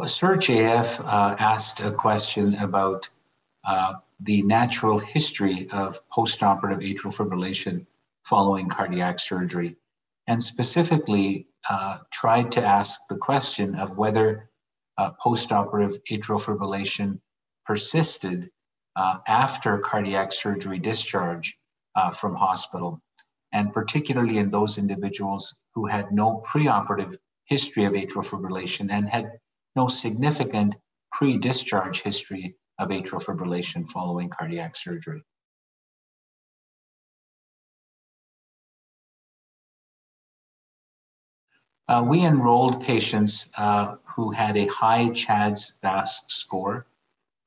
Well, Search AF uh, asked a question about uh, the natural history of postoperative atrial fibrillation following cardiac surgery, and specifically uh, tried to ask the question of whether uh, postoperative atrial fibrillation persisted uh, after cardiac surgery discharge uh, from hospital, and particularly in those individuals who had no preoperative history of atrial fibrillation and had no significant pre discharge history of atrial fibrillation following cardiac surgery. Uh, we enrolled patients uh, who had a high CHADS VASc score,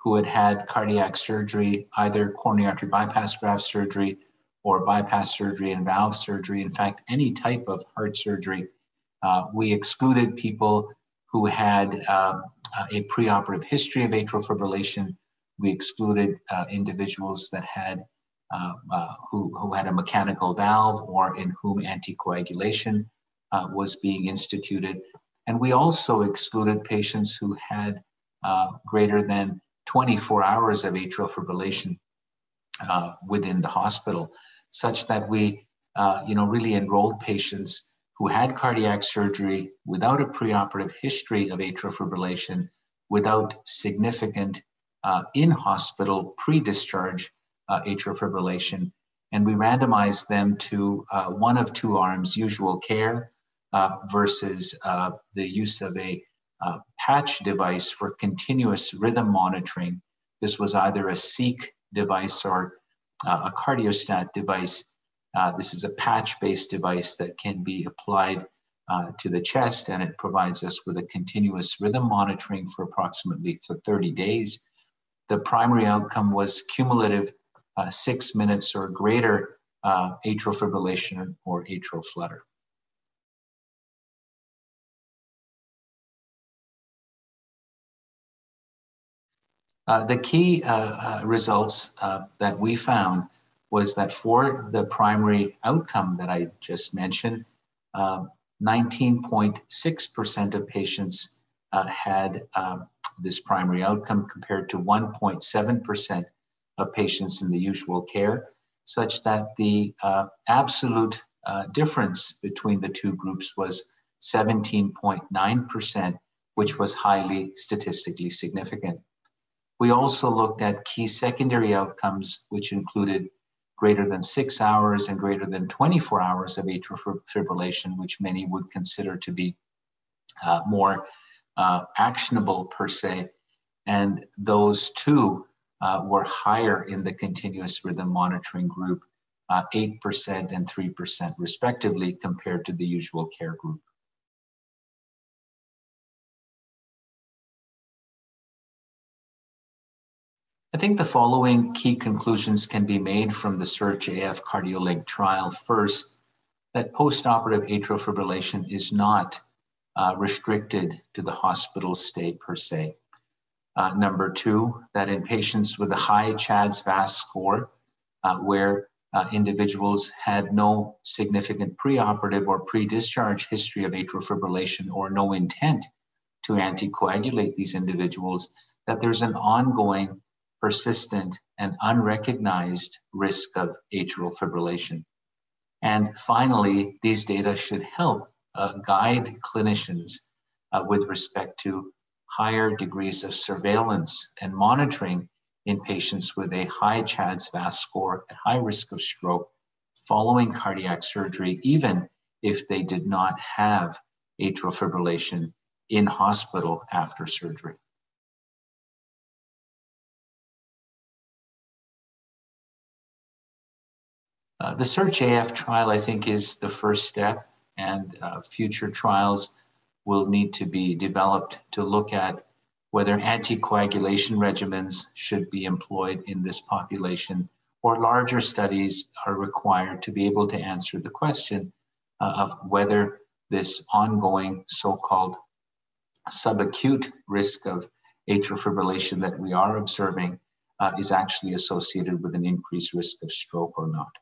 who had had cardiac surgery, either coronary artery bypass graft surgery or bypass surgery and valve surgery. In fact, any type of heart surgery. Uh, we excluded people who had um, a preoperative history of atrial fibrillation. We excluded uh, individuals that had uh, uh, who, who had a mechanical valve or in whom anticoagulation uh, was being instituted. And we also excluded patients who had greater than 24 hours of atrial fibrillation within the hospital, such that we, you know, really enrolled patients who had cardiac surgery without a preoperative history of atrial fibrillation, without significant uh, in-hospital pre-discharge uh, atrial fibrillation, and we randomized them to one of two arms: usual care uh, versus uh, the use of a uh, patch device for continuous rhythm monitoring. This was either a SEEQ device or uh, a cardiostat device. Uh, this is a patch-based device that can be applied to the chest and it provides us with a continuous rhythm monitoring for approximately 30 days. The primary outcome was cumulative six minutes or greater atrial fibrillation or atrial flutter. Uh, the key uh, uh, results uh, that we found was that for the primary outcome that I just mentioned, 19.6% um, of patients uh, had um, this primary outcome compared to 1.7% of patients in the usual care, such that the absolute difference between the two groups was 17.9%, which was highly statistically significant. We also looked at key secondary outcomes, which included greater than six hours and greater than 24 hours of atrial fibrillation, which many would consider to be uh, more uh, actionable per se. And those two uh, were higher in the continuous rhythm monitoring group, 8% uh, and 3% respectively, compared to the usual care group. I think the following key conclusions can be made from the SEARCH AF CardioLink trial. First, that postoperative atrial fibrillation is not uh, restricted to the hospital stay per se. Uh, number two, that in patients with a high CHADS VASc score, uh, where uh, individuals had no significant preoperative or pre-discharge history of atrial fibrillation or no intent to anticoagulate these individuals, that there's an ongoing persistent, and unrecognized risk of atrial fibrillation. And finally, these data should help uh, guide clinicians uh, with respect to higher degrees of surveillance and monitoring in patients with a high CHADS VASc score at high risk of stroke following cardiac surgery, even if they did not have atrial fibrillation in hospital after surgery. Uh, the Search AF trial, I think, is the first step, and uh, future trials will need to be developed to look at whether anticoagulation regimens should be employed in this population, or larger studies are required to be able to answer the question uh, of whether this ongoing so called subacute risk of atrial fibrillation that we are observing uh, is actually associated with an increased risk of stroke or not.